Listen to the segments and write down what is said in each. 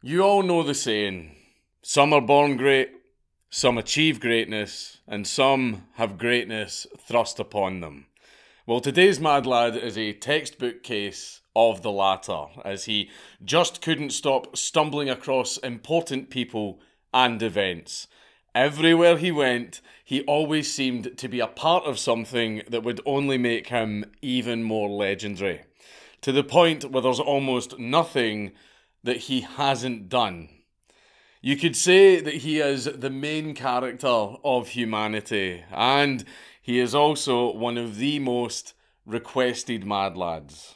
You all know the saying some are born great, some achieve greatness, and some have greatness thrust upon them. Well, today's Mad Lad is a textbook case of the latter, as he just couldn't stop stumbling across important people and events. Everywhere he went, he always seemed to be a part of something that would only make him even more legendary. To the point where there's almost nothing that he hasn't done. You could say that he is the main character of humanity, and he is also one of the most requested Mad Lads.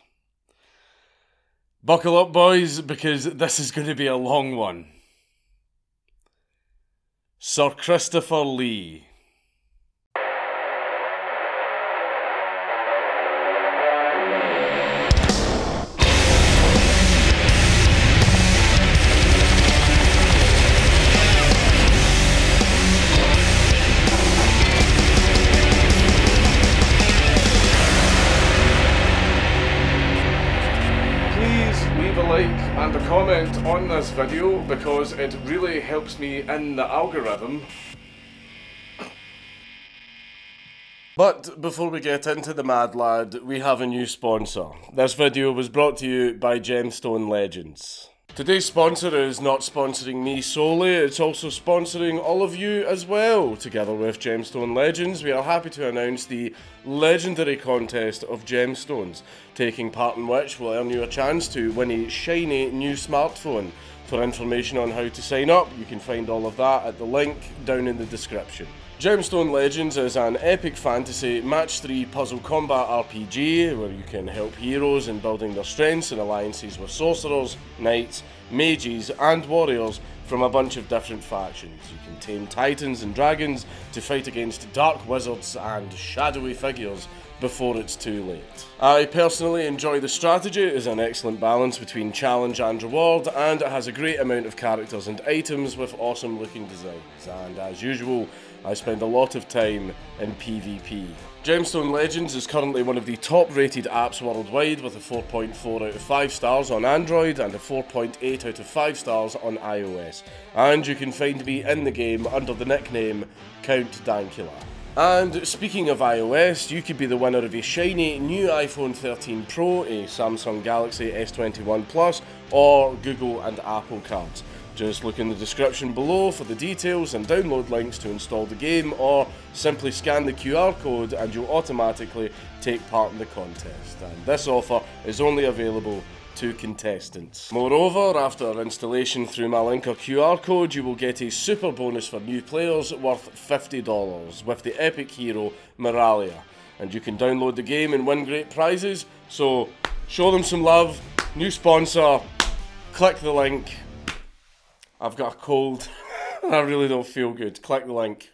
Buckle up, boys, because this is going to be a long one. Sir Christopher Lee. Comment on this video because it really helps me in the algorithm. But before we get into the Mad Lad, we have a new sponsor. This video was brought to you by Gemstone Legends. Today's sponsor is not sponsoring me solely, it's also sponsoring all of you as well. Together with Gemstone Legends, we are happy to announce the legendary contest of gemstones, taking part in which will earn you a chance to win a shiny new smartphone. For information on how to sign up, you can find all of that at the link down in the description. Gemstone Legends is an epic fantasy match 3 puzzle combat RPG where you can help heroes in building their strengths and alliances with sorcerers, knights, mages, and warriors from a bunch of different factions. You can tame titans and dragons to fight against dark wizards and shadowy figures before it's too late. I personally enjoy the strategy, it is an excellent balance between challenge and reward, and it has a great amount of characters and items with awesome looking designs. And as usual, I spend a lot of time in PvP. Gemstone Legends is currently one of the top rated apps worldwide with a 4.4 out of 5 stars on Android and a 4.8 out of 5 stars on iOS. And you can find me in the game under the nickname Count Dankula. And speaking of iOS, you could be the winner of a shiny new iPhone 13 Pro, a Samsung Galaxy S21 Plus, or Google and Apple cards. Just look in the description below for the details and download links to install the game, or simply scan the QR code and you'll automatically take part in the contest. And this offer is only available to contestants. Moreover, after installation through my link or QR code, you will get a super bonus for new players worth $50 with the epic hero Moralia. And you can download the game and win great prizes, so show them some love. New sponsor, click the link. I've got a cold. and I really don't feel good. Click the link.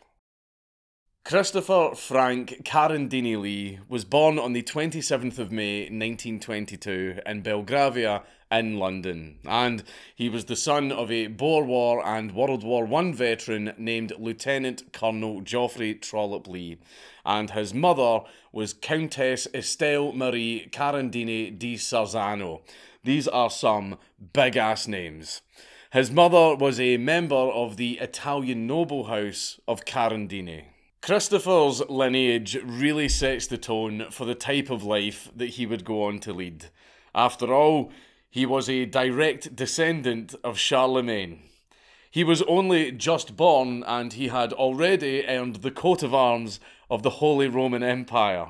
Christopher Frank Carandini Lee was born on the 27th of May 1922 in Belgravia in London, and he was the son of a Boer War and World War I veteran named Lieutenant Colonel Geoffrey Trollope Lee, and his mother was Countess Estelle Marie Carandini di Sarzano. These are some big ass names. His mother was a member of the Italian noble house of Carandini. Christopher's lineage really sets the tone for the type of life that he would go on to lead. After all, he was a direct descendant of Charlemagne. He was only just born and he had already earned the coat of arms of the Holy Roman Empire.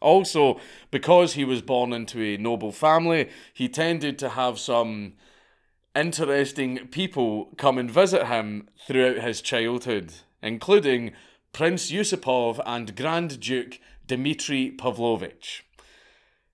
Also, because he was born into a noble family, he tended to have some interesting people come and visit him throughout his childhood, including Prince Yusupov and Grand Duke Dmitry Pavlovich.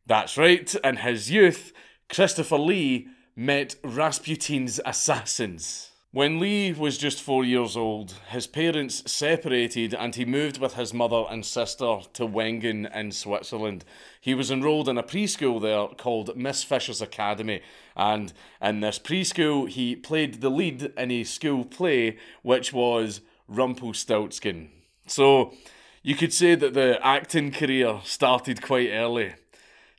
That's right, in his youth, Christopher Lee met Rasputin's assassins. When Lee was just four years old, his parents separated and he moved with his mother and sister to Wengen in Switzerland. He was enrolled in a preschool there called Miss Fisher's Academy, and in this preschool, he played the lead in a school play which was Rumpelstiltskin. So you could say that the acting career started quite early.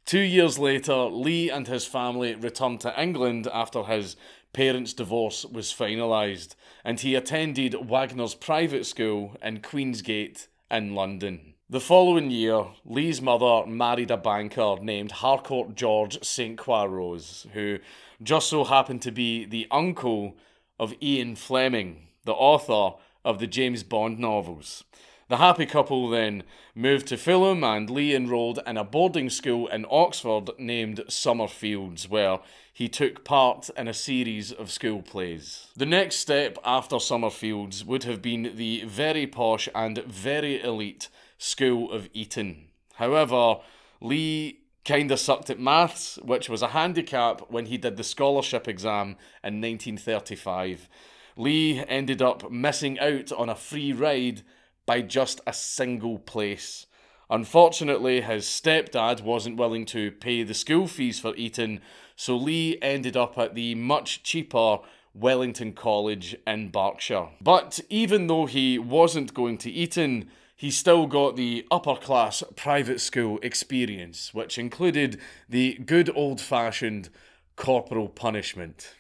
Two years later, Lee and his family returned to England after his parents' divorce was finalised, and he attended Wagner's private school in Queensgate in London. The following year, Lee's mother married a banker named Harcourt George St. Croix Rose, who just so happened to be the uncle of Ian Fleming, the author of the James Bond novels. The happy couple then moved to Fulham and Lee enrolled in a boarding school in Oxford named Summerfields, where he took part in a series of school plays. The next step after Summerfields would have been the very posh and very elite School of Eton. However, Lee kinda sucked at maths, which was a handicap when he did the scholarship exam in 1935. Lee ended up missing out on a free ride by just a single place. Unfortunately, his stepdad wasn't willing to pay the school fees for Eton, so Lee ended up at the much cheaper Wellington College in Berkshire. But even though he wasn't going to Eton, he still got the upper class private school experience, which included the good old fashioned corporal punishment.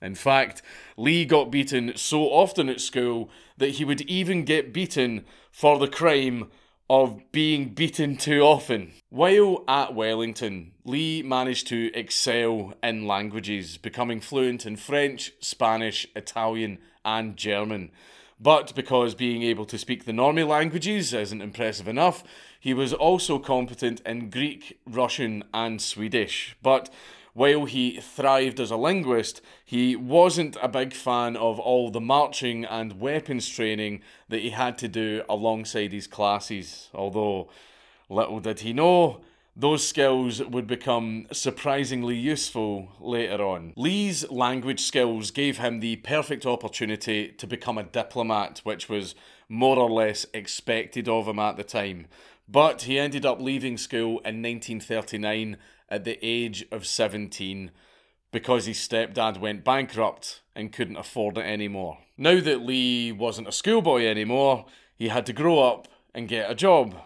In fact, Lee got beaten so often at school that he would even get beaten for the crime of being beaten too often. While at Wellington, Lee managed to excel in languages, becoming fluent in French, Spanish, Italian, and German. But because being able to speak the normie languages isn't impressive enough, he was also competent in Greek, Russian, and Swedish. But while he thrived as a linguist, he wasn't a big fan of all the marching and weapons training that he had to do alongside his classes. Although, little did he know, those skills would become surprisingly useful later on. Lee's language skills gave him the perfect opportunity to become a diplomat, which was more or less expected of him at the time. But he ended up leaving school in 1939 at the age of 17 because his stepdad went bankrupt and couldn't afford it anymore. Now that Lee wasn't a schoolboy anymore, he had to grow up and get a job.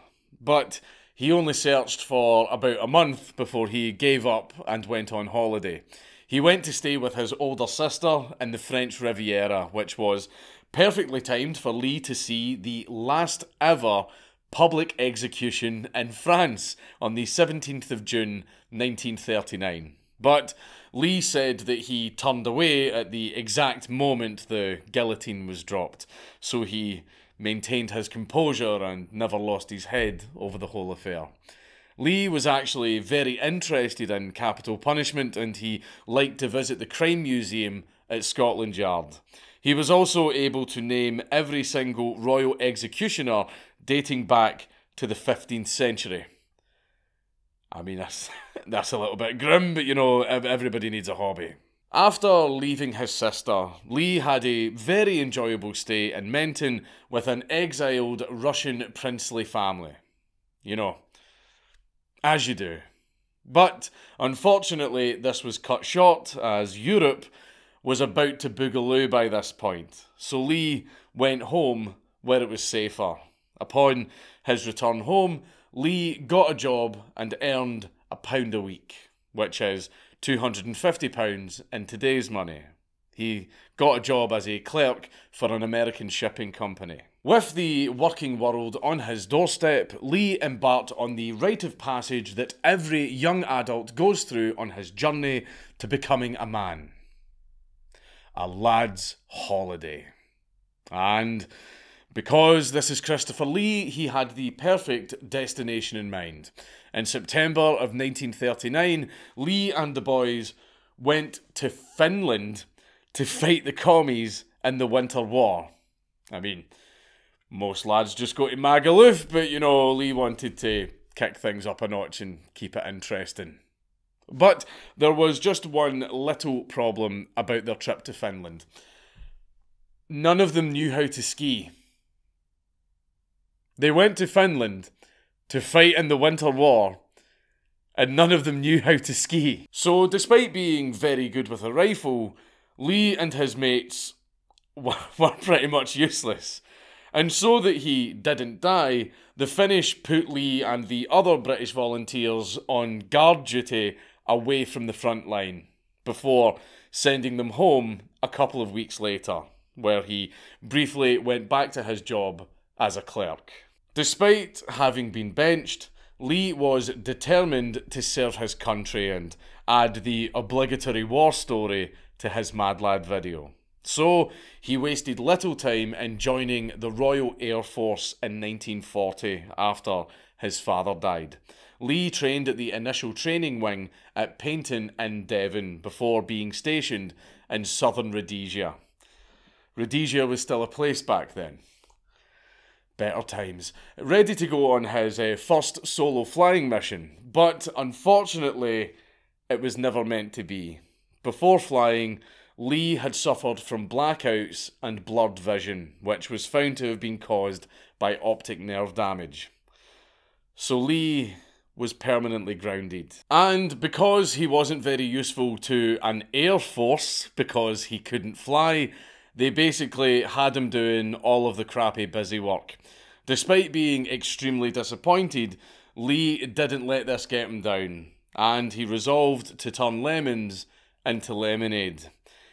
But he only searched for about a month before he gave up and went on holiday. He went to stay with his older sister in the French Riviera, which was perfectly timed for Lee to see the last ever public execution in France on the 17th of June 1939. But Lee said that he turned away at the exact moment the guillotine was dropped, so he maintained his composure and never lost his head over the whole affair. Lee was actually very interested in capital punishment and he liked to visit the Crime Museum at Scotland Yard. He was also able to name every single royal executioner dating back to the 15th century. I mean, that's, that's a little bit grim, but you know, everybody needs a hobby. After leaving his sister, Lee had a very enjoyable stay in Menton with an exiled Russian princely family. You know, as you do. But unfortunately, this was cut short as Europe was about to boogaloo by this point, so Lee went home where it was safer. Upon his return home, Lee got a job and earned a pound a week, which is £250 in today's money. He got a job as a clerk for an American shipping company. With the working world on his doorstep, Lee embarked on the rite of passage that every young adult goes through on his journey to becoming a man. A lad's holiday. And because this is Christopher Lee, he had the perfect destination in mind. In September of 1939, Lee and the boys went to Finland to fight the commies in the Winter War. I mean, most lads just go to Magaluf, but you know, Lee wanted to kick things up a notch and keep it interesting. But there was just one little problem about their trip to Finland. None of them knew how to ski. They went to Finland to fight in the Winter War, and none of them knew how to ski. So, despite being very good with a rifle, Lee and his mates were, pretty much useless. And so that he didn't die, the Finnish put Lee and the other British volunteers on guard duty away from the front line before sending them home a couple of weeks later, where he briefly went back to his job as a clerk. Despite having been benched, Lee was determined to serve his country and add the obligatory war story to his Mad Lad video. So, he wasted little time in joining the Royal Air Force in 1940 after his father died. Lee trained at the initial training wing at Paignton in Devon before being stationed in southern Rhodesia. Rhodesia was still a place back then. Better times. Ready to go on his uh, first solo flying mission, but unfortunately, it was never meant to be. Before flying, Lee had suffered from blackouts and blurred vision, which was found to have been caused by optic nerve damage. So Lee was permanently grounded. And because he wasn't very useful to an air force because he couldn't fly, they basically had him doing all of the crappy busy work. Despite being extremely disappointed, Lee didn't let this get him down, and he resolved to turn lemons into lemonade.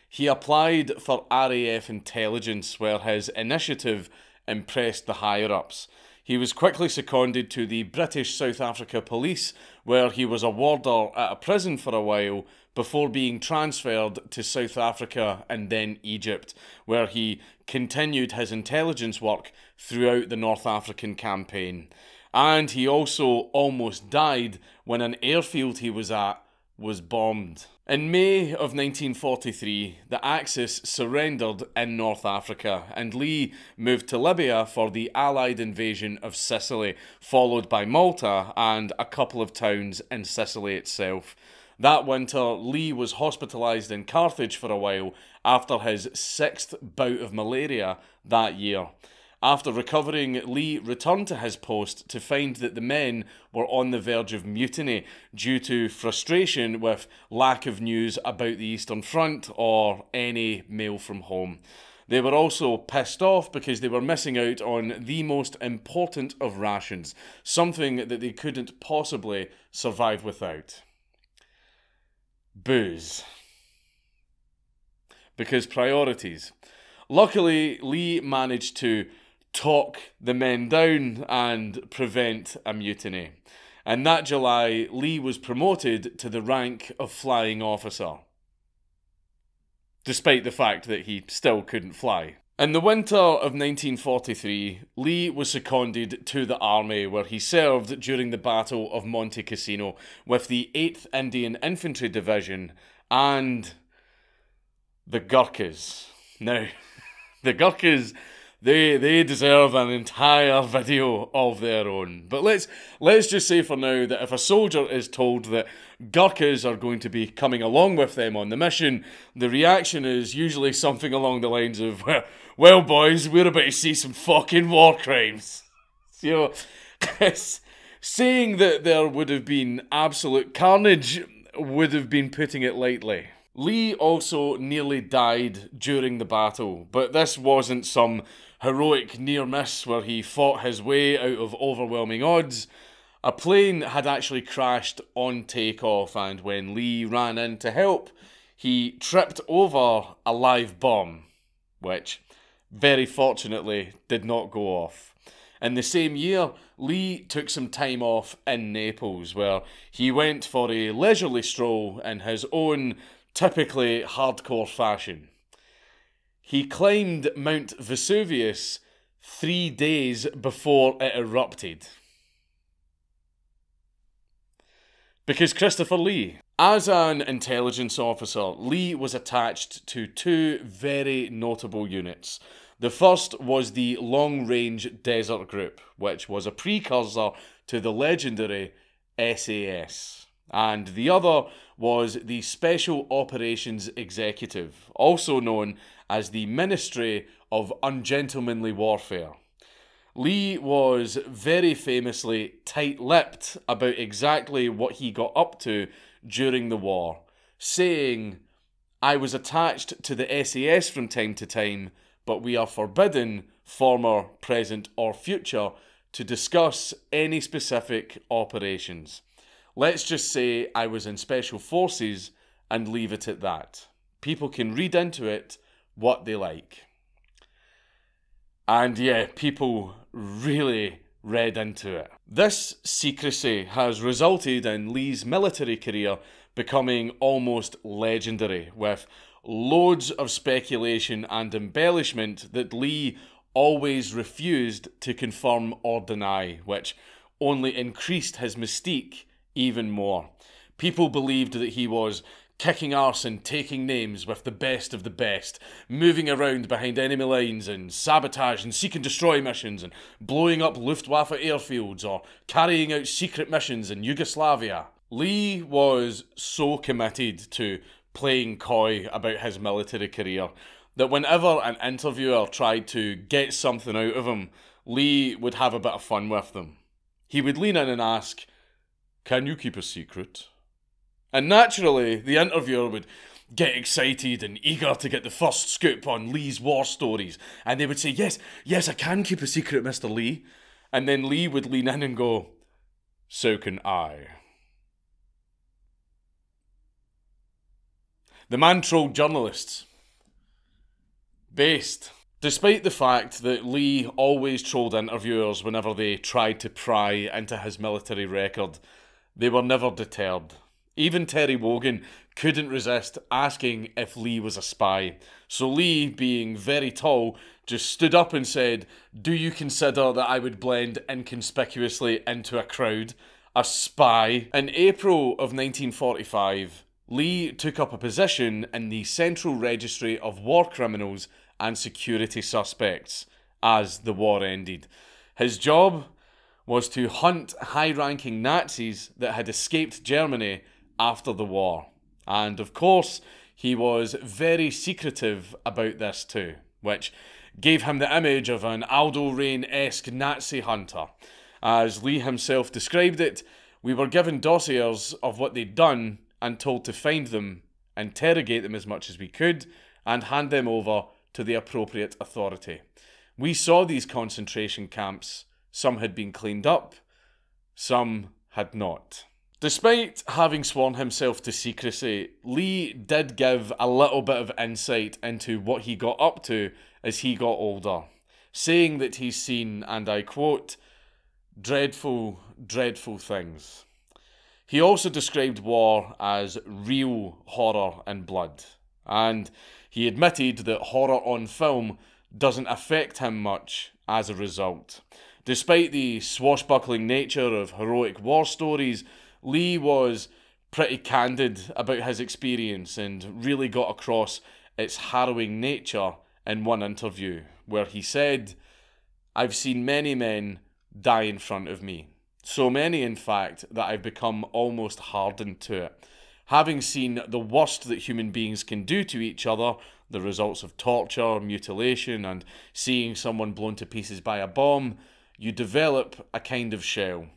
He applied for RAF intelligence, where his initiative impressed the higher ups. He was quickly seconded to the British South Africa Police, where he was a warder at a prison for a while before being transferred to South Africa and then Egypt, where he continued his intelligence work throughout the North African campaign. And he also almost died when an airfield he was at was bombed. In May of 1943, the Axis surrendered in North Africa, and Lee moved to Libya for the Allied invasion of Sicily, followed by Malta and a couple of towns in Sicily itself. That winter, Lee was hospitalised in Carthage for a while after his sixth bout of malaria that year. After recovering, Lee returned to his post to find that the men were on the verge of mutiny due to frustration with lack of news about the Eastern Front or any mail from home. They were also pissed off because they were missing out on the most important of rations, something that they couldn't possibly survive without booze. Because priorities. Luckily, Lee managed to talk the men down and prevent a mutiny. And that July, Lee was promoted to the rank of flying officer, despite the fact that he still couldn't fly. In the winter of 1943, Lee was seconded to the army where he served during the Battle of Monte Cassino with the 8th Indian Infantry Division and the Gurkhas. Now, the Gurkhas they they deserve an entire video of their own. But let's let's just say for now that if a soldier is told that Gurkhas are going to be coming along with them on the mission, the reaction is usually something along the lines of, "Well, well boys, we're about to see some fucking war crimes." Know, saying that there would have been absolute carnage would have been putting it lightly. Lee also nearly died during the battle, but this wasn't some heroic near miss where he fought his way out of overwhelming odds. A plane had actually crashed on takeoff, and when Lee ran in to help, he tripped over a live bomb, which very fortunately did not go off. In the same year, Lee took some time off in Naples, where he went for a leisurely stroll in his own typically hardcore fashion. He climbed Mount Vesuvius three days before it erupted. Because Christopher Lee. As an intelligence officer, Lee was attached to two very notable units. The first was the Long Range Desert Group, which was a precursor to the legendary SAS. And the other was the Special Operations Executive, also known as the Ministry of Ungentlemanly Warfare. Lee was very famously tight lipped about exactly what he got up to during the war, saying, I was attached to the SAS from time to time, but we are forbidden, former, present, or future, to discuss any specific operations. Let's just say I was in Special Forces and leave it at that. People can read into it what they like. And yeah, people really read into it. This secrecy has resulted in Lee's military career becoming almost legendary, with loads of speculation and embellishment that Lee always refused to confirm or deny, which only increased his mystique even more. People believed that he was kicking arse and taking names with the best of the best, moving around behind enemy lines and sabotage and seek and destroy missions and blowing up Luftwaffe airfields or carrying out secret missions in Yugoslavia. Lee was so committed to playing coy about his military career that whenever an interviewer tried to get something out of him, Lee would have a bit of fun with them. He would lean in and ask, Can you keep a secret? And naturally, the interviewer would get excited and eager to get the first scoop on Lee's war stories. And they would say, Yes, yes, I can keep a secret, Mr. Lee. And then Lee would lean in and go, So can I. The man trolled journalists. Based. Despite the fact that Lee always trolled interviewers whenever they tried to pry into his military record, they were never deterred. Even Terry Wogan couldn't resist asking if Lee was a spy. So Lee, being very tall, just stood up and said, Do you consider that I would blend inconspicuously into a crowd? A spy? In April of 1945, Lee took up a position in the Central Registry of War Criminals and Security Suspects as the war ended. His job was to hunt high ranking Nazis that had escaped Germany after the war. And of course, he was very secretive about this too, which gave him the image of an Aldo Raine esque Nazi hunter. As Lee himself described it, we were given dossiers of what they'd done and told to find them, interrogate them as much as we could, and hand them over to the appropriate authority. We saw these concentration camps. Some had been cleaned up, some had not. Despite having sworn himself to secrecy, Lee did give a little bit of insight into what he got up to as he got older, saying that he's seen, and I quote, dreadful, dreadful things. He also described war as real horror and blood, and he admitted that horror on film doesn't affect him much as a result. Despite the swashbuckling nature of heroic war stories, Lee was pretty candid about his experience and really got across its harrowing nature in one interview, where he said, I've seen many men die in front of me. So many, in fact, that I've become almost hardened to it. Having seen the worst that human beings can do to each other, the results of torture, mutilation, and seeing someone blown to pieces by a bomb, you develop a kind of shell.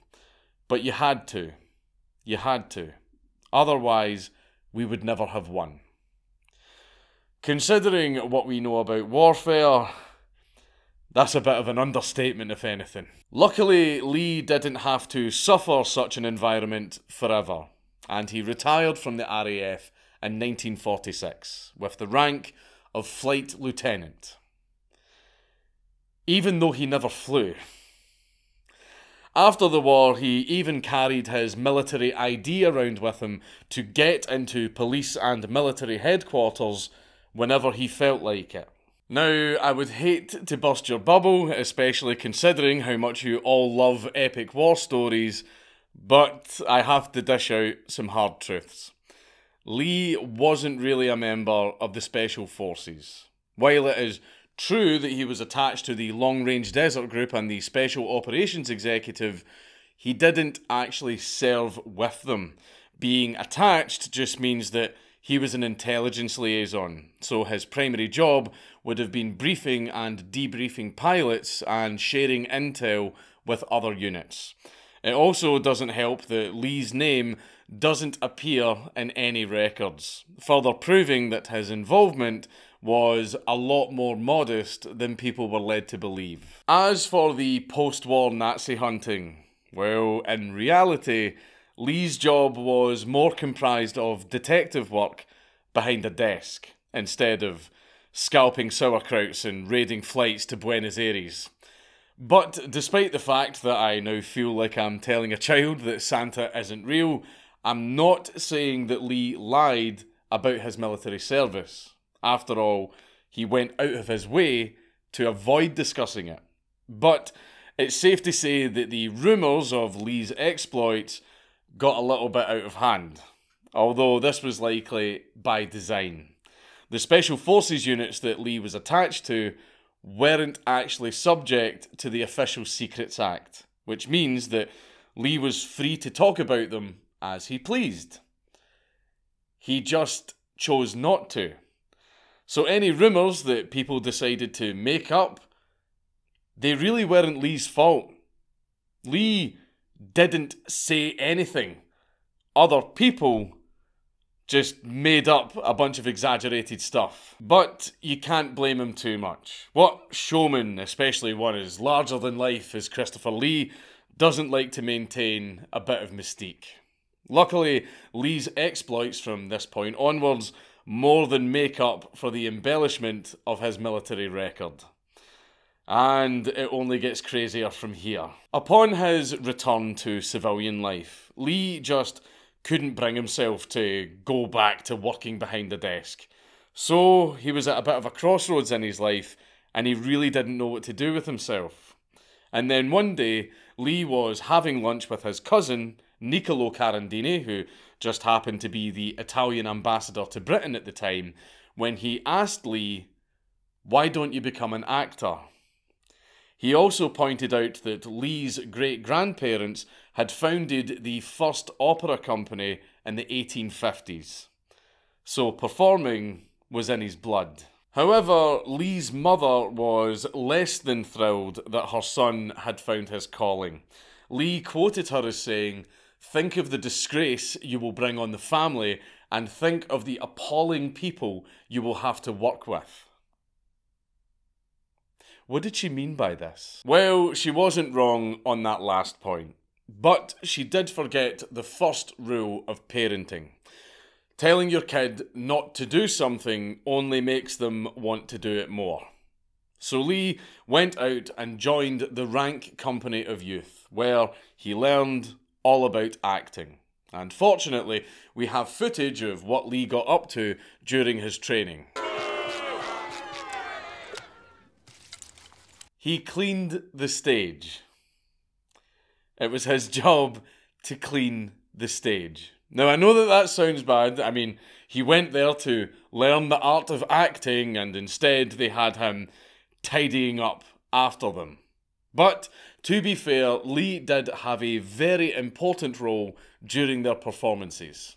But you had to. You had to. Otherwise, we would never have won. Considering what we know about warfare, that's a bit of an understatement, if anything. Luckily, Lee didn't have to suffer such an environment forever, and he retired from the RAF in 1946 with the rank of Flight Lieutenant. Even though he never flew, after the war, he even carried his military ID around with him to get into police and military headquarters whenever he felt like it. Now, I would hate to burst your bubble, especially considering how much you all love epic war stories, but I have to dish out some hard truths. Lee wasn't really a member of the Special Forces. While it is True that he was attached to the Long Range Desert Group and the Special Operations Executive, he didn't actually serve with them. Being attached just means that he was an intelligence liaison, so his primary job would have been briefing and debriefing pilots and sharing intel with other units. It also doesn't help that Lee's name doesn't appear in any records, further proving that his involvement was a lot more modest than people were led to believe. As for the post war Nazi hunting, well, in reality, Lee's job was more comprised of detective work behind a desk instead of scalping sauerkrauts and raiding flights to Buenos Aires. But despite the fact that I now feel like I'm telling a child that Santa isn't real, I'm not saying that Lee lied about his military service. After all, he went out of his way to avoid discussing it. But it's safe to say that the rumours of Lee's exploits got a little bit out of hand, although this was likely by design. The Special Forces units that Lee was attached to weren't actually subject to the Official Secrets Act, which means that Lee was free to talk about them as he pleased. He just chose not to. So any rumours that people decided to make up, they really weren't Lee's fault. Lee didn't say anything. Other people just made up a bunch of exaggerated stuff. But you can't blame him too much. What showman, especially one as larger than life as Christopher Lee, doesn't like to maintain a bit of mystique? Luckily, Lee's exploits from this point onwards more than make up for the embellishment of his military record. And it only gets crazier from here. Upon his return to civilian life, Lee just couldn't bring himself to go back to working behind a desk. So he was at a bit of a crossroads in his life and he really didn't know what to do with himself. And then one day, Lee was having lunch with his cousin, Niccolo Carandini, who just happened to be the Italian ambassador to Britain at the time, when he asked Lee, Why don't you become an actor? He also pointed out that Lee's great grandparents had founded the first opera company in the 1850s. So performing was in his blood. However, Lee's mother was less than thrilled that her son had found his calling. Lee quoted her as saying, Think of the disgrace you will bring on the family, and think of the appalling people you will have to work with. What did she mean by this? Well, she wasn't wrong on that last point, but she did forget the first rule of parenting. Telling your kid not to do something only makes them want to do it more. So Lee went out and joined the rank company of youth, where he learned all about acting. And fortunately, we have footage of what Lee got up to during his training. He cleaned the stage. It was his job to clean the stage. Now, I know that that sounds bad. I mean, he went there to learn the art of acting, and instead they had him tidying up after them. But to be fair, Lee did have a very important role during their performances.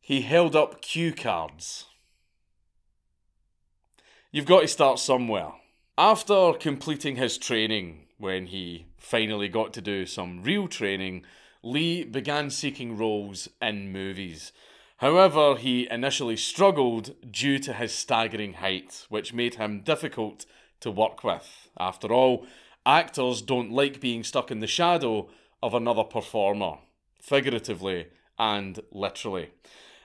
He held up cue cards. You've got to start somewhere. After completing his training, when he finally got to do some real training, Lee began seeking roles in movies. However, he initially struggled due to his staggering height, which made him difficult to work with. After all, actors don't like being stuck in the shadow of another performer, figuratively and literally.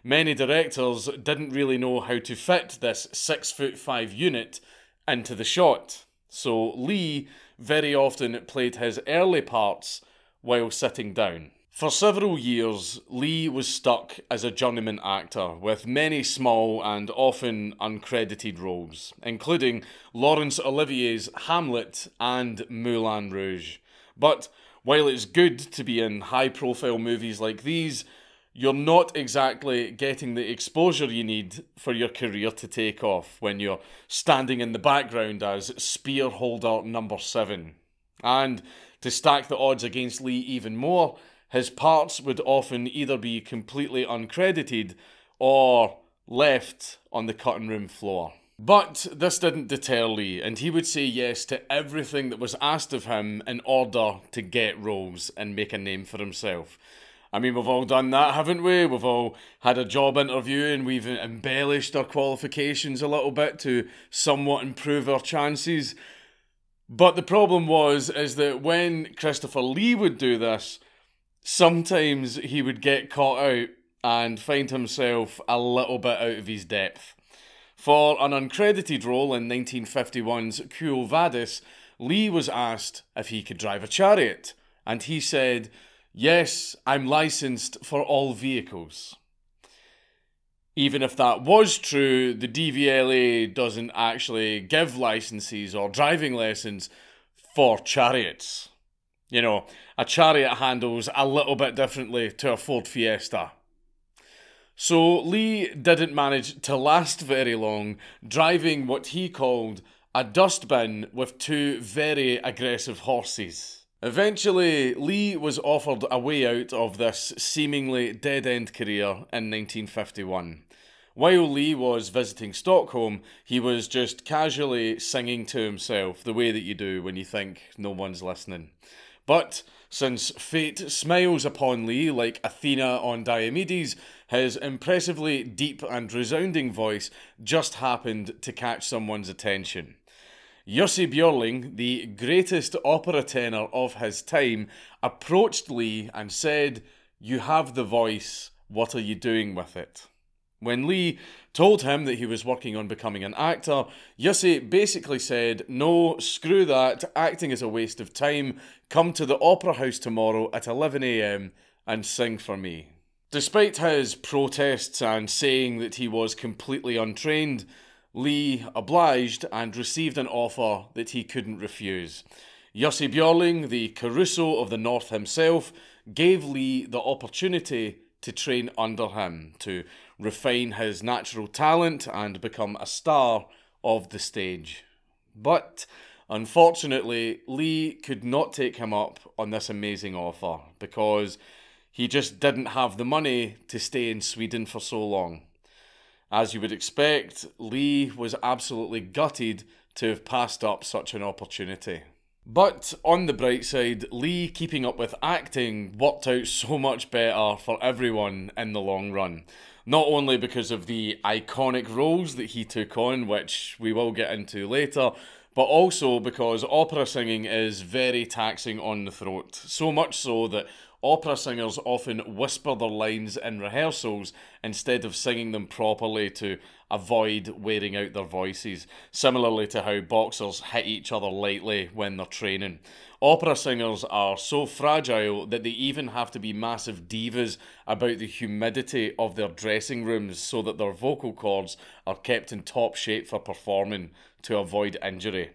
Many directors didn't really know how to fit this six foot five unit into the shot, so Lee very often played his early parts while sitting down. For several years, Lee was stuck as a journeyman actor with many small and often uncredited roles, including Laurence Olivier's Hamlet and Moulin Rouge. But while it's good to be in high profile movies like these, you're not exactly getting the exposure you need for your career to take off when you're standing in the background as spear holder number seven. And to stack the odds against Lee even more, his parts would often either be completely uncredited or left on the cutting room floor. But this didn't deter Lee, and he would say yes to everything that was asked of him in order to get roles and make a name for himself. I mean, we've all done that, haven't we? We've all had a job interview and we've embellished our qualifications a little bit to somewhat improve our chances. But the problem was is that when Christopher Lee would do this, sometimes he would get caught out and find himself a little bit out of his depth. For an uncredited role in 1951's Quo Vadis, Lee was asked if he could drive a chariot, and he said, Yes, I'm licensed for all vehicles. Even if that was true, the DVLA doesn't actually give licenses or driving lessons for chariots. You know, a chariot handles a little bit differently to a Ford Fiesta. So Lee didn't manage to last very long, driving what he called a dustbin with two very aggressive horses. Eventually, Lee was offered a way out of this seemingly dead end career in 1951. While Lee was visiting Stockholm, he was just casually singing to himself the way that you do when you think no one's listening. But since fate smiles upon Lee like Athena on Diomedes, his impressively deep and resounding voice just happened to catch someone's attention. Jussi Björling, the greatest opera tenor of his time, approached Lee and said, You have the voice, what are you doing with it? When Lee told him that he was working on becoming an actor, Jussi basically said, No, screw that, acting is a waste of time, come to the Opera House tomorrow at 11am and sing for me. Despite his protests and saying that he was completely untrained, Lee obliged and received an offer that he couldn't refuse. Jussi Björling, the Caruso of the North himself, gave Lee the opportunity to train under him, to refine his natural talent and become a star of the stage. But unfortunately, Lee could not take him up on this amazing offer because he just didn't have the money to stay in Sweden for so long. As you would expect, Lee was absolutely gutted to have passed up such an opportunity. But on the bright side, Lee keeping up with acting worked out so much better for everyone in the long run. Not only because of the iconic roles that he took on, which we will get into later, but also because opera singing is very taxing on the throat. So much so that Opera singers often whisper their lines in rehearsals instead of singing them properly to avoid wearing out their voices, similarly to how boxers hit each other lightly when they're training. Opera singers are so fragile that they even have to be massive divas about the humidity of their dressing rooms so that their vocal cords are kept in top shape for performing to avoid injury.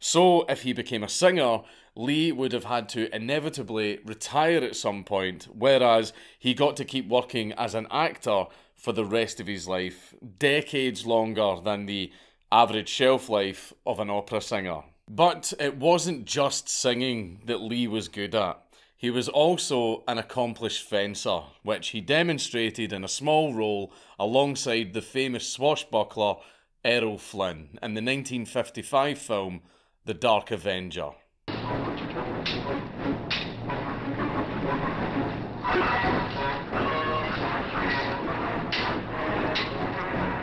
So, if he became a singer, Lee would have had to inevitably retire at some point, whereas he got to keep working as an actor for the rest of his life, decades longer than the average shelf life of an opera singer. But it wasn't just singing that Lee was good at. He was also an accomplished fencer, which he demonstrated in a small role alongside the famous swashbuckler Errol Flynn in the 1955 film The Dark Avenger.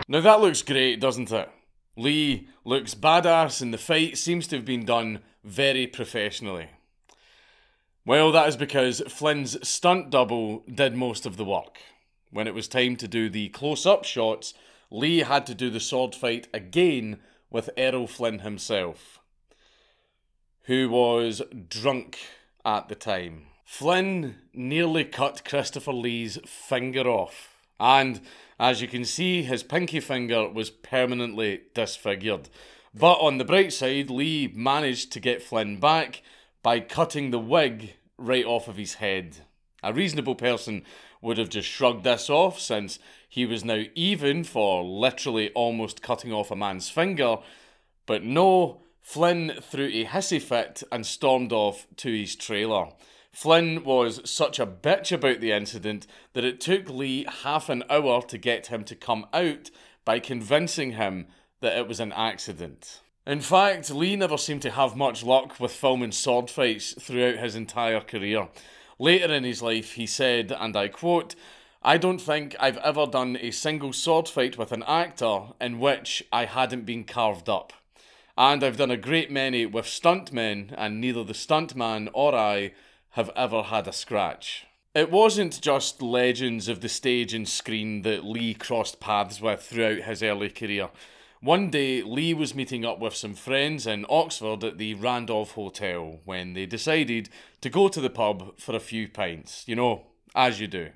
Now that looks great, doesn't it? Lee looks badass and the fight seems to have been done very professionally. Well, that is because Flynn's stunt double did most of the work. When it was time to do the close up shots, Lee had to do the sword fight again with Errol Flynn himself, who was drunk at the time. Flynn nearly cut Christopher Lee's finger off, and as you can see, his pinky finger was permanently disfigured. But on the bright side, Lee managed to get Flynn back by cutting the wig right off of his head. A reasonable person would have just shrugged this off since he was now even for literally almost cutting off a man's finger. But no, Flynn threw a hissy fit and stormed off to his trailer. Flynn was such a bitch about the incident that it took Lee half an hour to get him to come out by convincing him that it was an accident. In fact, Lee never seemed to have much luck with filming sword fights throughout his entire career. Later in his life, he said, and I quote, I don't think I've ever done a single sword fight with an actor in which I hadn't been carved up. And I've done a great many with stuntmen, and neither the stuntman or I have ever had a scratch. It wasn't just legends of the stage and screen that Lee crossed paths with throughout his early career. One day, Lee was meeting up with some friends in Oxford at the Randolph Hotel when they decided to go to the pub for a few pints. You know, as you do.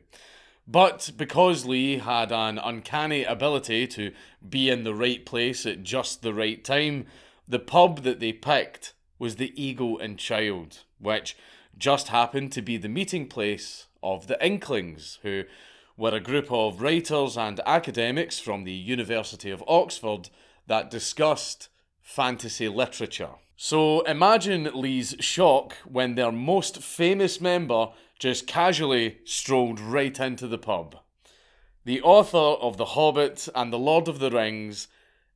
But because Lee had an uncanny ability to be in the right place at just the right time, the pub that they picked was the Eagle and Child, which just happened to be the meeting place of the Inklings, who were a group of writers and academics from the University of Oxford that discussed fantasy literature. So imagine Lee's shock when their most famous member just casually strolled right into the pub. The author of The Hobbit and The Lord of the Rings,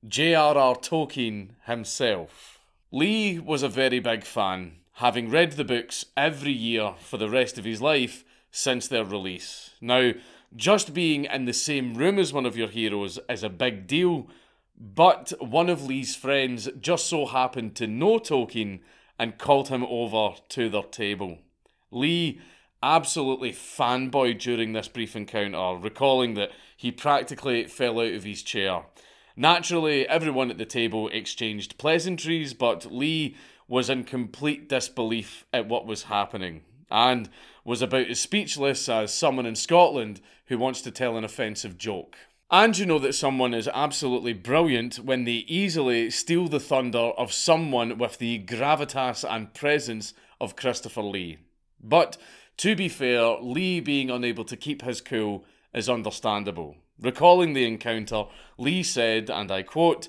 J.R.R. Tolkien himself. Lee was a very big fan, having read the books every year for the rest of his life since their release. Now, just being in the same room as one of your heroes is a big deal, but one of Lee's friends just so happened to know Tolkien and called him over to their table. Lee absolutely fanboyed during this brief encounter, recalling that he practically fell out of his chair. Naturally, everyone at the table exchanged pleasantries, but Lee was in complete disbelief at what was happening and was about as speechless as someone in Scotland who wants to tell an offensive joke. And you know that someone is absolutely brilliant when they easily steal the thunder of someone with the gravitas and presence of Christopher Lee. But to be fair, Lee being unable to keep his cool is understandable. Recalling the encounter, Lee said, and I quote,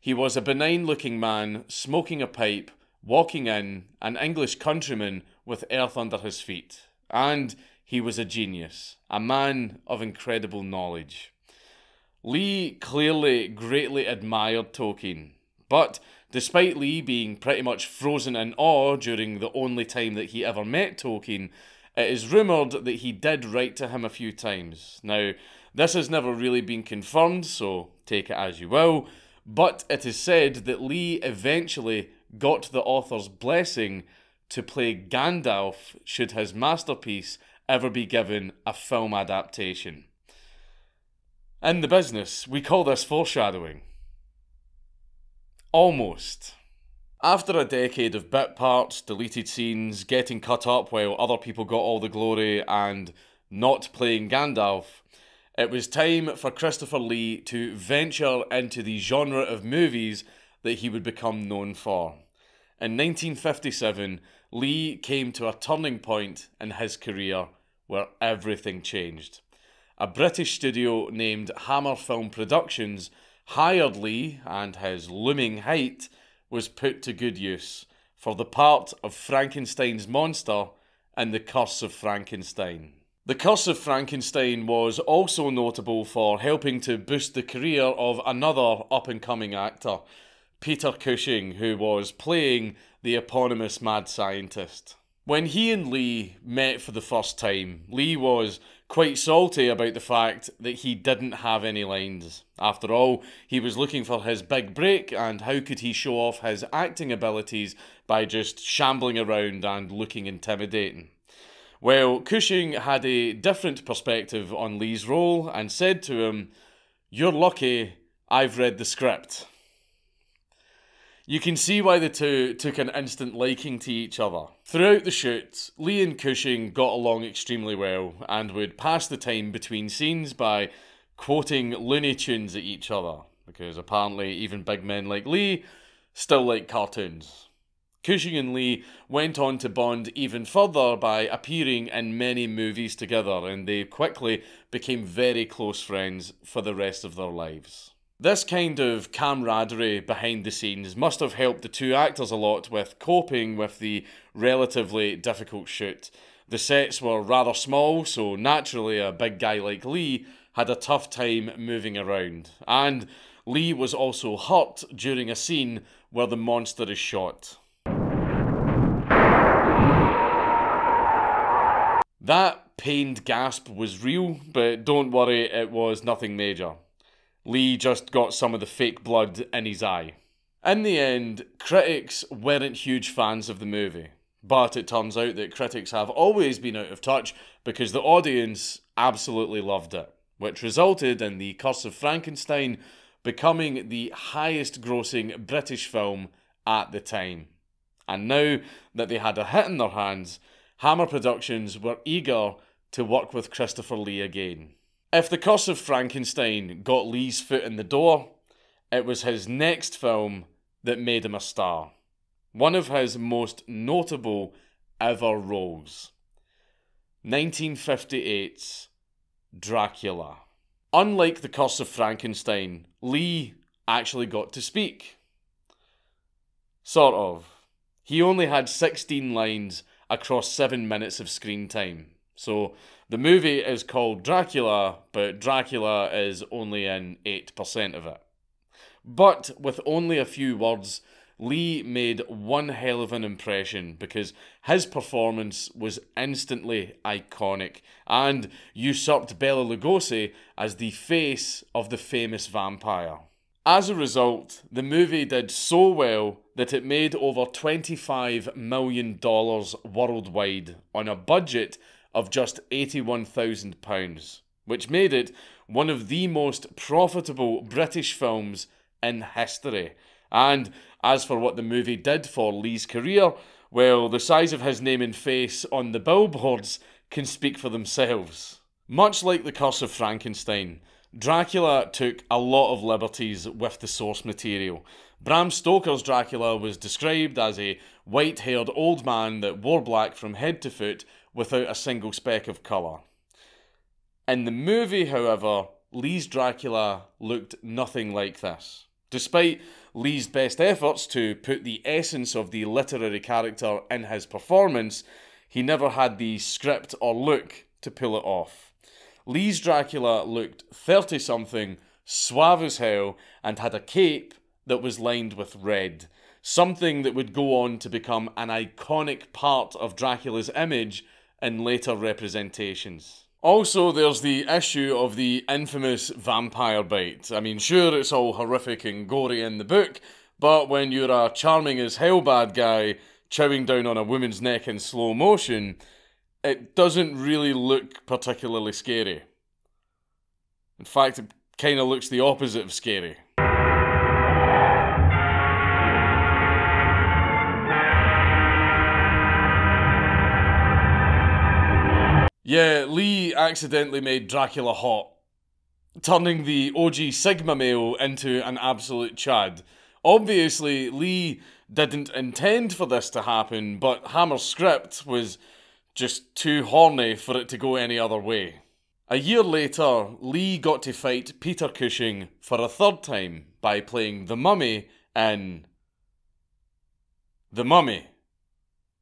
He was a benign looking man, smoking a pipe, walking in, an English countryman with earth under his feet. And he was a genius, a man of incredible knowledge. Lee clearly greatly admired Tolkien, but despite Lee being pretty much frozen in awe during the only time that he ever met Tolkien, it is rumoured that he did write to him a few times. Now, this has never really been confirmed, so take it as you will, but it is said that Lee eventually got the author's blessing to play Gandalf should his masterpiece ever be given a film adaptation. In the business, we call this foreshadowing. Almost. After a decade of bit parts, deleted scenes, getting cut up while other people got all the glory, and not playing Gandalf, it was time for Christopher Lee to venture into the genre of movies that he would become known for. In 1957, Lee came to a turning point in his career where everything changed. A British studio named Hammer Film Productions hired Lee, and his looming height was put to good use for the part of Frankenstein's monster in The Curse of Frankenstein. The Curse of Frankenstein was also notable for helping to boost the career of another up and coming actor, Peter Cushing, who was playing the eponymous mad scientist. When he and Lee met for the first time, Lee was quite salty about the fact that he didn't have any lines. After all, he was looking for his big break, and how could he show off his acting abilities by just shambling around and looking intimidating? Well, Cushing had a different perspective on Lee's role and said to him, You're lucky I've read the script. You can see why the two took an instant liking to each other. Throughout the shoot, Lee and Cushing got along extremely well and would pass the time between scenes by quoting Looney Tunes at each other, because apparently even big men like Lee still like cartoons. Cushing and Lee went on to bond even further by appearing in many movies together, and they quickly became very close friends for the rest of their lives. This kind of camaraderie behind the scenes must have helped the two actors a lot with coping with the relatively difficult shoot. The sets were rather small, so naturally, a big guy like Lee had a tough time moving around. And Lee was also hurt during a scene where the monster is shot. That pained gasp was real, but don't worry, it was nothing major. Lee just got some of the fake blood in his eye. In the end, critics weren't huge fans of the movie. But it turns out that critics have always been out of touch because the audience absolutely loved it, which resulted in The Curse of Frankenstein becoming the highest grossing British film at the time. And now that they had a hit in their hands, Hammer Productions were eager to work with Christopher Lee again. If The Curse of Frankenstein got Lee's foot in the door, it was his next film that made him a star. One of his most notable ever roles. 1958's Dracula. Unlike The Curse of Frankenstein, Lee actually got to speak. Sort of. He only had 16 lines across 7 minutes of screen time. So the movie is called Dracula, but Dracula is only in 8% of it. But with only a few words, Lee made one hell of an impression because his performance was instantly iconic and usurped Bela Lugosi as the face of the famous vampire. As a result, the movie did so well that it made over $25 million worldwide on a budget of just £81,000, which made it one of the most profitable British films in history. And as for what the movie did for Lee's career, well, the size of his name and face on the billboards can speak for themselves. Much like The Curse of Frankenstein, Dracula took a lot of liberties with the source material. Bram Stoker's Dracula was described as a white haired old man that wore black from head to foot without a single speck of colour. In the movie, however, Lee's Dracula looked nothing like this. Despite Lee's best efforts to put the essence of the literary character in his performance, he never had the script or look to pull it off. Lee's Dracula looked 30 something, suave as hell, and had a cape that was lined with red, something that would go on to become an iconic part of Dracula's image in later representations. Also, there's the issue of the infamous vampire bite. I mean, sure, it's all horrific and gory in the book, but when you're a charming as hell bad guy chowing down on a woman's neck in slow motion, it doesn't really look particularly scary. In fact, it kind of looks the opposite of scary. Yeah, Lee accidentally made Dracula hot, turning the OG Sigma male into an absolute chad. Obviously, Lee didn't intend for this to happen, but Hammer's script was just too horny for it to go any other way. A year later, Lee got to fight Peter Cushing for a third time by playing the mummy in The Mummy,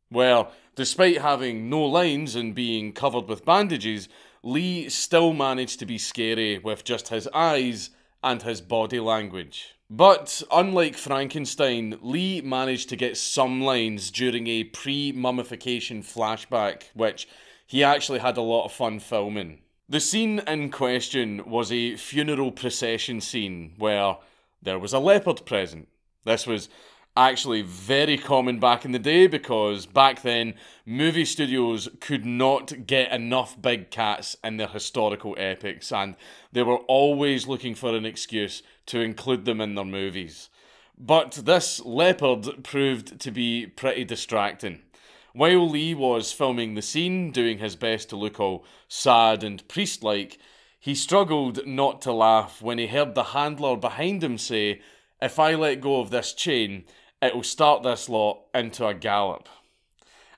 where Despite having no lines and being covered with bandages, Lee still managed to be scary with just his eyes and his body language. But unlike Frankenstein, Lee managed to get some lines during a pre mummification flashback, which he actually had a lot of fun filming. The scene in question was a funeral procession scene where there was a leopard present. This was actually very common back in the day because back then movie studios could not get enough big cats in their historical epics and they were always looking for an excuse to include them in their movies. But this leopard proved to be pretty distracting. While Lee was filming the scene, doing his best to look all sad and priest like, he struggled not to laugh when he heard the handler behind him say, If I let go of this chain, it will start this lot into a gallop.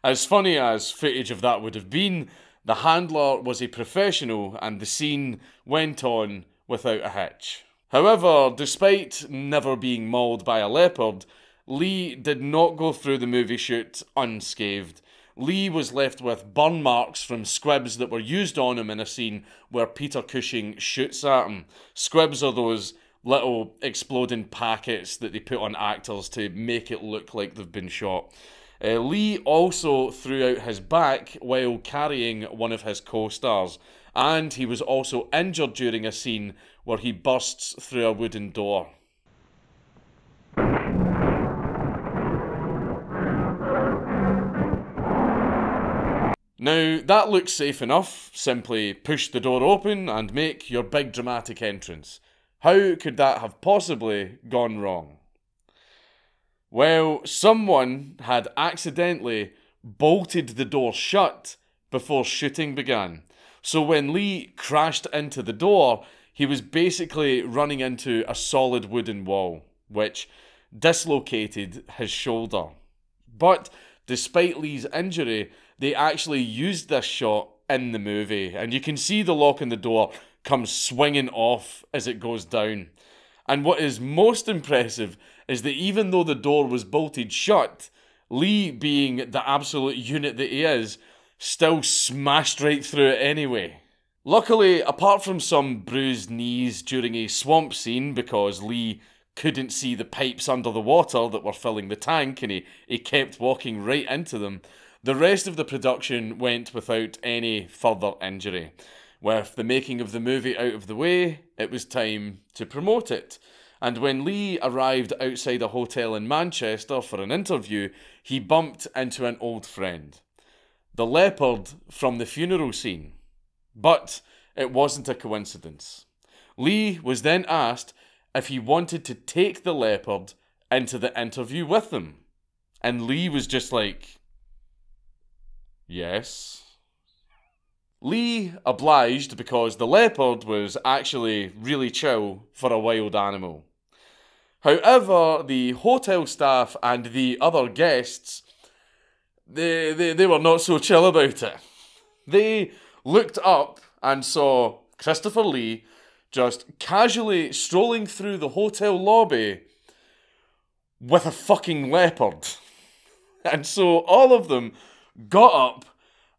As funny as footage of that would have been, the handler was a professional and the scene went on without a hitch. However, despite never being mauled by a leopard, Lee did not go through the movie shoot unscathed. Lee was left with burn marks from squibs that were used on him in a scene where Peter Cushing shoots at him. Squibs are those little exploding packets that they put on actors to make it look like they've been shot. Uh, Lee also threw out his back while carrying one of his co stars, and he was also injured during a scene where he bursts through a wooden door. Now, that looks safe enough. Simply push the door open and make your big dramatic entrance. How could that have possibly gone wrong? Well, someone had accidentally bolted the door shut before shooting began. So when Lee crashed into the door, he was basically running into a solid wooden wall, which dislocated his shoulder. But despite Lee's injury, they actually used this shot in the movie, and you can see the lock in the door come swinging off as it goes down. And what is most impressive is that even though the door was bolted shut, Lee, being the absolute unit that he is, still smashed right through it anyway. Luckily, apart from some bruised knees during a swamp scene because Lee couldn't see the pipes under the water that were filling the tank and he, he kept walking right into them, the rest of the production went without any further injury. With the making of the movie out of the way, it was time to promote it. And when Lee arrived outside a hotel in Manchester for an interview, he bumped into an old friend, the leopard from the funeral scene. But it wasn't a coincidence. Lee was then asked if he wanted to take the leopard into the interview with them. And Lee was just like, Yes. Lee obliged because the leopard was actually really chill for a wild animal. However, the hotel staff and the other guests, they, they, they were not so chill about it. They looked up and saw Christopher Lee just casually strolling through the hotel lobby with a fucking leopard. And so all of them got up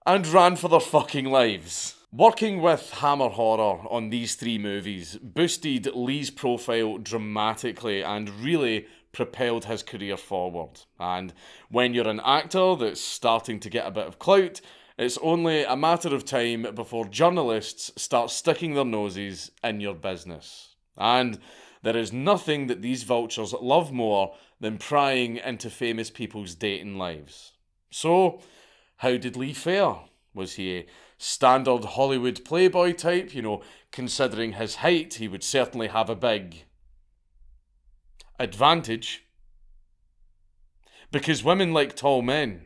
and ran for their fucking lives. Working with Hammer Horror on these three movies boosted Lee's profile dramatically and really propelled his career forward. And when you're an actor that's starting to get a bit of clout, it's only a matter of time before journalists start sticking their noses in your business. And there is nothing that these vultures love more than prying into famous people's dating lives. So, how did Lee fare? Was he a standard Hollywood playboy type? You know, considering his height, he would certainly have a big advantage. Because women like tall men.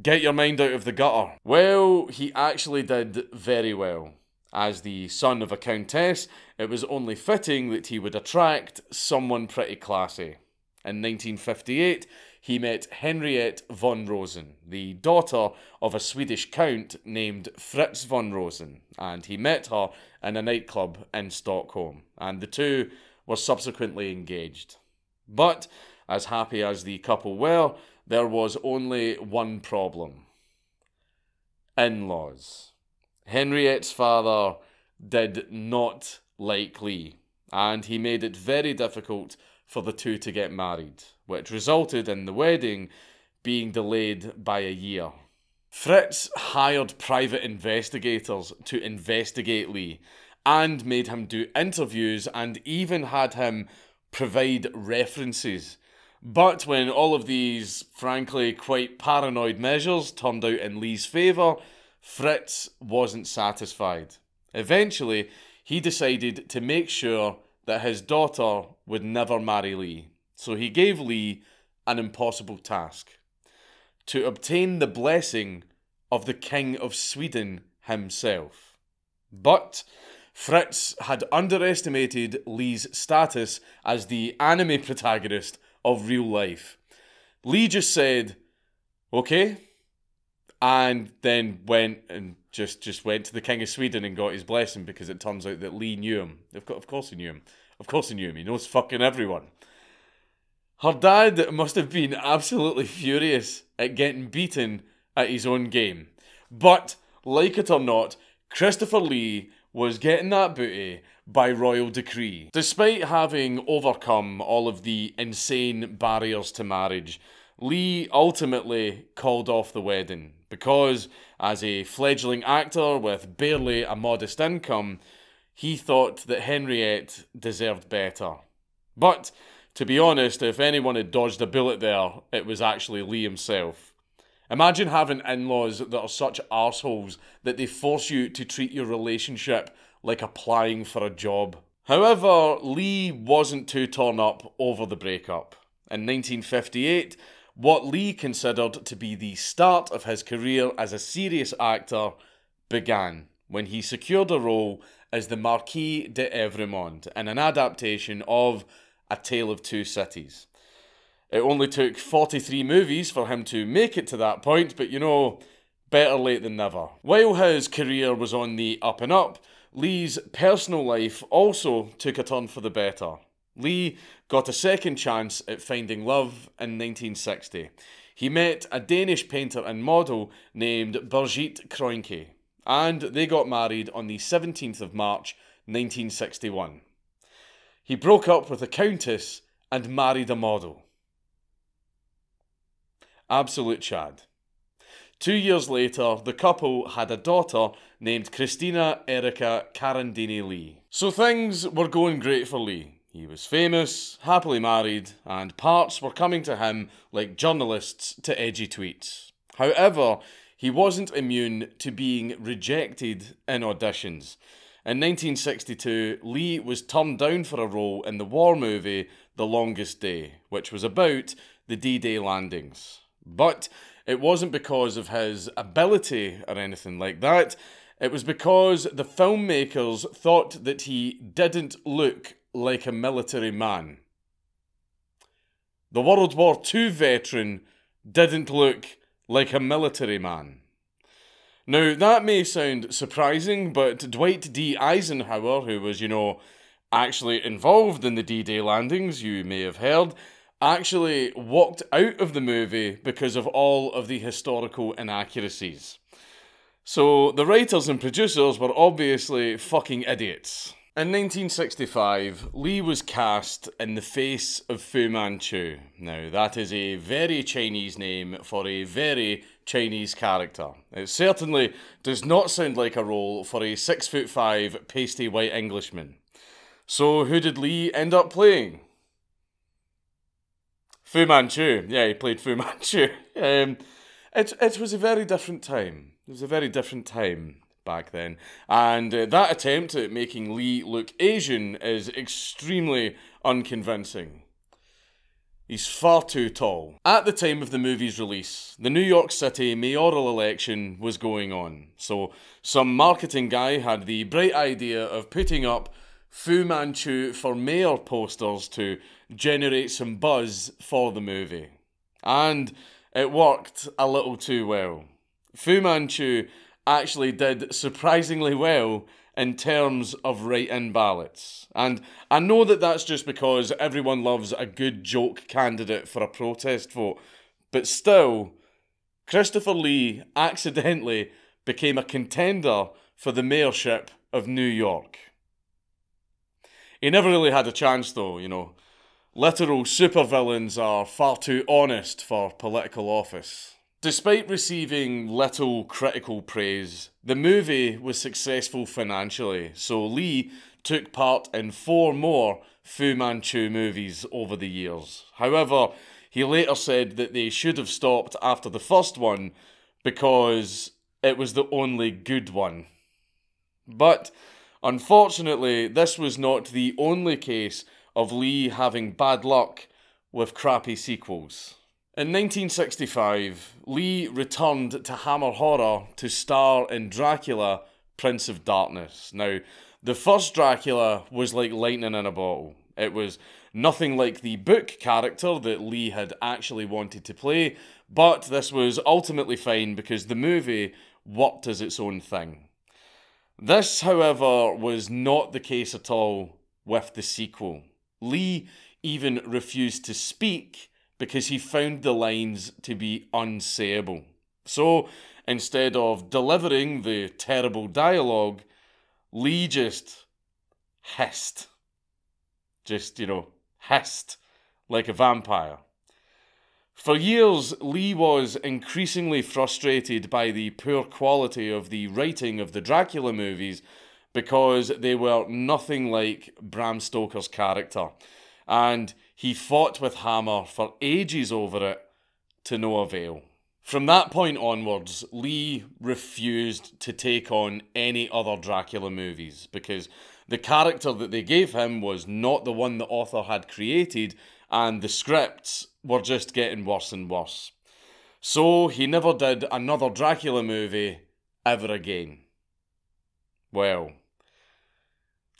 Get your mind out of the gutter. Well, he actually did very well. As the son of a countess, it was only fitting that he would attract someone pretty classy. In 1958, he met Henriette von Rosen, the daughter of a Swedish count named Fritz von Rosen, and he met her in a nightclub in Stockholm, and the two were subsequently engaged. But, as happy as the couple were, there was only one problem in laws. Henriette's father did not like Lee, and he made it very difficult for the two to get married, which resulted in the wedding being delayed by a year. Fritz hired private investigators to investigate Lee and made him do interviews and even had him provide references. But when all of these, frankly, quite paranoid measures turned out in Lee's favour, Fritz wasn't satisfied. Eventually, he decided to make sure that his daughter would never marry Lee. So he gave Lee an impossible task to obtain the blessing of the King of Sweden himself. But Fritz had underestimated Lee's status as the anime protagonist of real life. Lee just said, okay, and then went and just just went to the King of Sweden and got his blessing because it turns out that Lee knew him. Of course he knew him. Of course he knew him. He knows fucking everyone. Her dad must have been absolutely furious at getting beaten at his own game. But, like it or not, Christopher Lee was getting that booty by royal decree. Despite having overcome all of the insane barriers to marriage, Lee ultimately called off the wedding because, as a fledgling actor with barely a modest income, he thought that Henriette deserved better. But, to be honest, if anyone had dodged a bullet there, it was actually Lee himself. Imagine having in laws that are such arseholes that they force you to treat your relationship like applying for a job. However, Lee wasn't too torn up over the breakup. In 1958, what Lee considered to be the start of his career as a serious actor began when he secured a role as the Marquis de Evremond in an adaptation of A Tale of Two Cities. It only took 43 movies for him to make it to that point, but you know, better late than never. While his career was on the up and up, Lee's personal life also took a turn for the better. Lee got a second chance at finding love in 1960. He met a Danish painter and model named Birgit Kroencke, and they got married on the 17th of March 1961. He broke up with a countess and married a model. Absolute Chad. Two years later, the couple had a daughter named Christina Erica Carandini Lee. So things were going great for Lee. He was famous, happily married, and parts were coming to him like journalists to edgy tweets. However, he wasn't immune to being rejected in auditions. In 1962, Lee was turned down for a role in the war movie The Longest Day, which was about the D Day landings. But it wasn't because of his ability or anything like that. It was because the filmmakers thought that he didn't look like a military man. The World War II veteran didn't look like a military man. Now, that may sound surprising, but Dwight D. Eisenhower, who was, you know, actually involved in the D Day landings, you may have heard, actually walked out of the movie because of all of the historical inaccuracies. So the writers and producers were obviously fucking idiots. In 1965, Lee was cast in the face of Fu Manchu. Now, that is a very Chinese name for a very Chinese character. It certainly does not sound like a role for a six foot five pasty white Englishman. So, who did Lee end up playing? Fu Manchu. Yeah, he played Fu Manchu. Um, it, it was a very different time. It was a very different time back then. And uh, that attempt at making Lee look Asian is extremely unconvincing. He's far too tall. At the time of the movie's release, the New York City mayoral election was going on. So, some marketing guy had the bright idea of putting up Fu Manchu for mayor posters to generate some buzz for the movie. And it worked a little too well. Fu Manchu actually did surprisingly well in terms of write in ballots. And I know that that's just because everyone loves a good joke candidate for a protest vote, but still, Christopher Lee accidentally became a contender for the mayorship of New York. He never really had a chance, though, you know. Literal supervillains are far too honest for political office. Despite receiving little critical praise, the movie was successful financially, so Lee took part in four more Fu Manchu movies over the years. However, he later said that they should have stopped after the first one because it was the only good one. But Unfortunately, this was not the only case of Lee having bad luck with crappy sequels. In 1965, Lee returned to Hammer Horror to star in Dracula, Prince of Darkness. Now, the first Dracula was like lightning in a bottle. It was nothing like the book character that Lee had actually wanted to play, but this was ultimately fine because the movie worked as its own thing. This, however, was not the case at all with the sequel. Lee even refused to speak because he found the lines to be unsayable. So, instead of delivering the terrible dialogue, Lee just hissed. Just, you know, hissed like a vampire. For years, Lee was increasingly frustrated by the poor quality of the writing of the Dracula movies because they were nothing like Bram Stoker's character. And he fought with Hammer for ages over it to no avail. From that point onwards, Lee refused to take on any other Dracula movies because the character that they gave him was not the one the author had created, and the scripts were just getting worse and worse. So he never did another Dracula movie ever again. Well,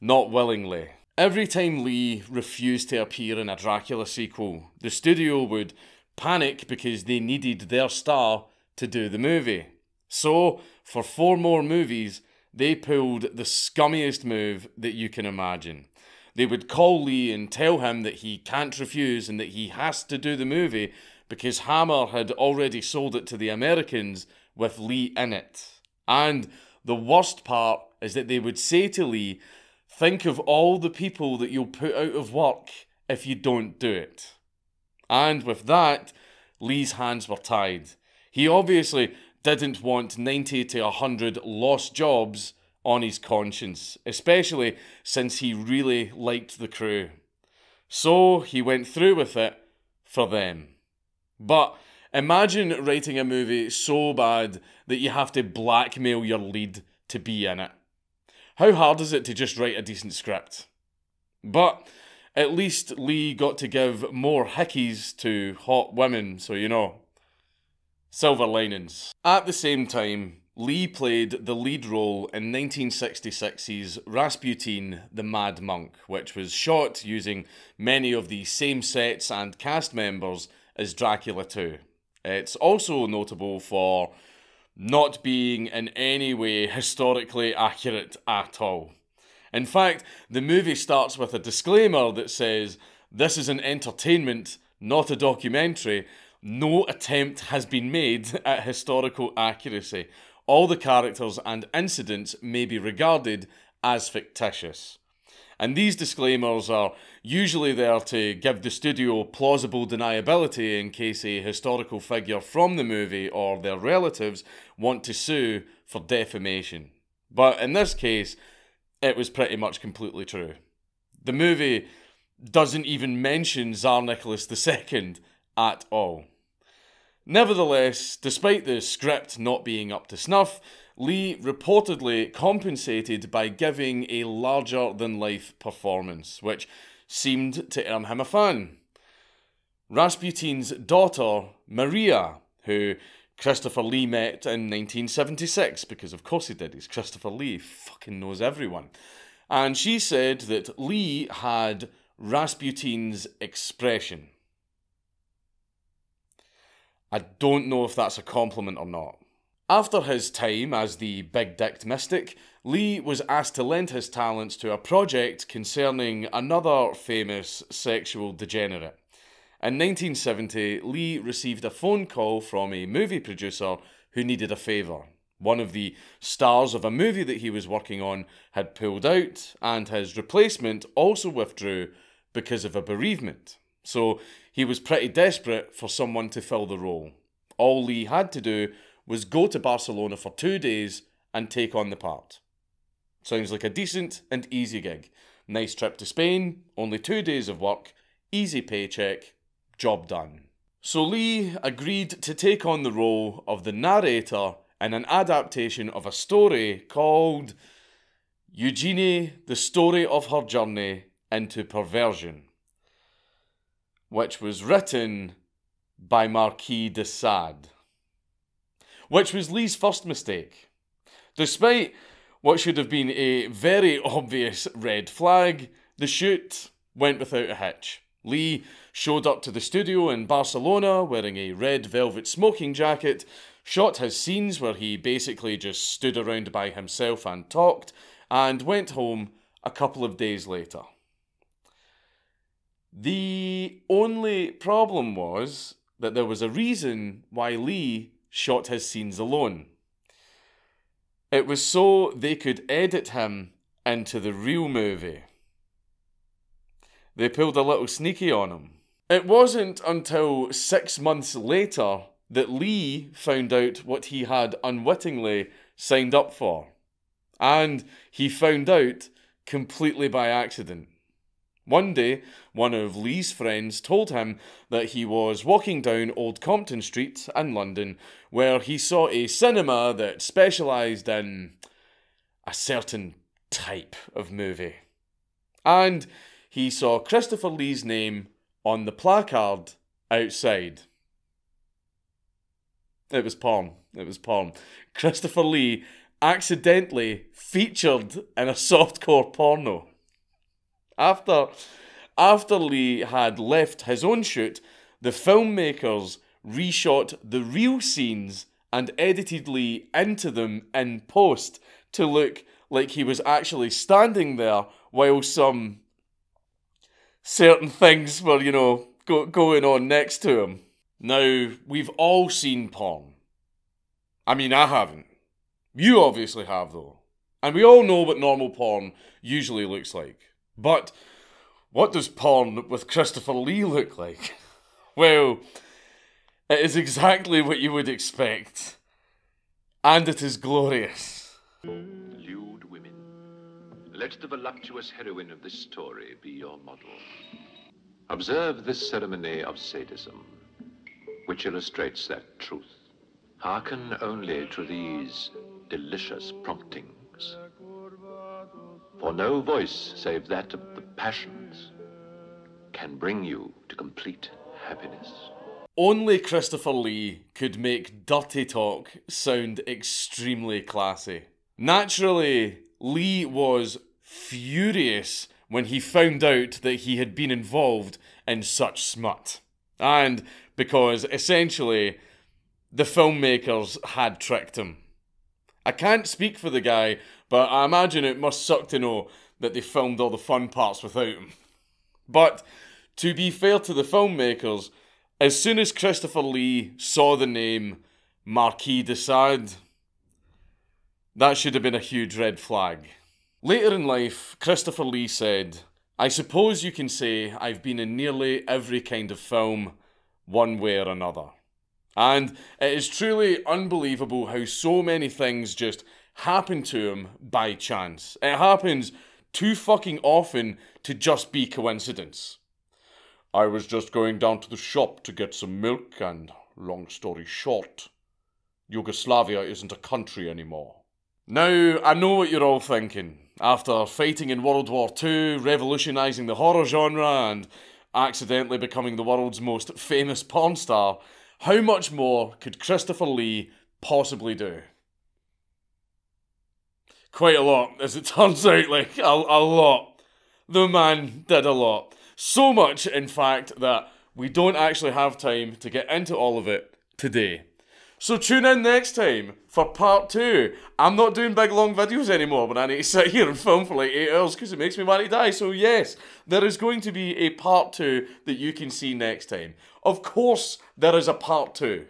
not willingly. Every time Lee refused to appear in a Dracula sequel, the studio would panic because they needed their star to do the movie. So, for four more movies, they pulled the scummiest move that you can imagine. They would call Lee and tell him that he can't refuse and that he has to do the movie because Hammer had already sold it to the Americans with Lee in it. And the worst part is that they would say to Lee, Think of all the people that you'll put out of work if you don't do it. And with that, Lee's hands were tied. He obviously didn't want 90 to 100 lost jobs on his conscience, especially since he really liked the crew. So he went through with it for them. But imagine writing a movie so bad that you have to blackmail your lead to be in it. How hard is it to just write a decent script? But at least Lee got to give more hickeys to hot women, so you know. Silver linings. At the same time, Lee played the lead role in 1966's Rasputin the Mad Monk, which was shot using many of the same sets and cast members as Dracula 2. It's also notable for not being in any way historically accurate at all. In fact, the movie starts with a disclaimer that says, This is an entertainment, not a documentary. No attempt has been made at historical accuracy. All the characters and incidents may be regarded as fictitious. And these disclaimers are usually there to give the studio plausible deniability in case a historical figure from the movie or their relatives want to sue for defamation. But in this case, it was pretty much completely true. The movie doesn't even mention Tsar Nicholas II at all. Nevertheless, despite the script not being up to snuff, Lee reportedly compensated by giving a larger than life performance, which seemed to earn him a fan. Rasputin's daughter, Maria, who Christopher Lee met in 1976, because of course he did, he's Christopher Lee, fucking knows everyone. And she said that Lee had Rasputin's expression. I don't know if that's a compliment or not. After his time as the big dicked mystic, Lee was asked to lend his talents to a project concerning another famous sexual degenerate. In 1970, Lee received a phone call from a movie producer who needed a favour. One of the stars of a movie that he was working on had pulled out, and his replacement also withdrew because of a bereavement. So he was pretty desperate for someone to fill the role. All Lee had to do was go to Barcelona for two days and take on the part. Sounds like a decent and easy gig. Nice trip to Spain, only two days of work, easy paycheck, job done. So Lee agreed to take on the role of the narrator in an adaptation of a story called Eugenie, the story of her journey into perversion, which was written by Marquis de Sade, which was Lee's first mistake. Despite what should have been a very obvious red flag, the shoot went without a hitch. Lee showed up to the studio in Barcelona wearing a red velvet smoking jacket, shot his scenes where he basically just stood around by himself and talked, and went home a couple of days later. The only problem was that there was a reason why Lee shot his scenes alone. It was so they could edit him into the real movie. They pulled a little sneaky on him. It wasn't until six months later that Lee found out what he had unwittingly signed up for. And he found out completely by accident. One day, one of Lee's friends told him that he was walking down Old Compton Street in London where he saw a cinema that specialised in a certain type of movie. And he saw Christopher Lee's name on the placard outside. It was porn. It was porn. Christopher Lee accidentally featured in a softcore porno. After, after Lee had left his own shoot, the filmmakers reshot the real scenes and edited Lee into them in post to look like he was actually standing there while some certain things were, you know, go- going on next to him. Now, we've all seen porn. I mean, I haven't. You obviously have, though. And we all know what normal porn usually looks like. But what does porn with Christopher Lee look like? Well, it is exactly what you would expect. And it is glorious. Lewd women. Let the voluptuous heroine of this story be your model. Observe this ceremony of sadism, which illustrates that truth. Hearken only to these delicious promptings. For no voice save that of the passions can bring you to complete happiness. Only Christopher Lee could make dirty talk sound extremely classy. Naturally, Lee was furious when he found out that he had been involved in such smut. And because essentially the filmmakers had tricked him. I can't speak for the guy, but I imagine it must suck to know that they filmed all the fun parts without him. But to be fair to the filmmakers, as soon as Christopher Lee saw the name Marquis de Sade, that should have been a huge red flag. Later in life, Christopher Lee said, I suppose you can say I've been in nearly every kind of film, one way or another. And it is truly unbelievable how so many things just happen to him by chance. It happens too fucking often to just be coincidence. I was just going down to the shop to get some milk, and long story short, Yugoslavia isn't a country anymore. Now, I know what you're all thinking. After fighting in World War II, revolutionising the horror genre, and accidentally becoming the world's most famous porn star, how much more could Christopher Lee possibly do? Quite a lot, as it turns out, like a, a lot. The man did a lot. So much, in fact, that we don't actually have time to get into all of it today. So tune in next time for part two. I'm not doing big long videos anymore but I need to sit here and film for like eight hours because it makes me want to die. So yes, there is going to be a part two that you can see next time. Of course, there is a part two.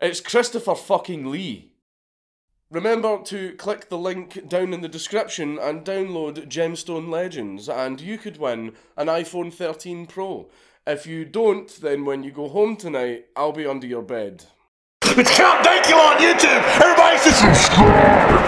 It's Christopher fucking Lee. Remember to click the link down in the description and download Gemstone Legends, and you could win an iPhone 13 Pro. If you don't, then when you go home tonight, I'll be under your bed. It's Count you on YouTube. Everybody subscribe.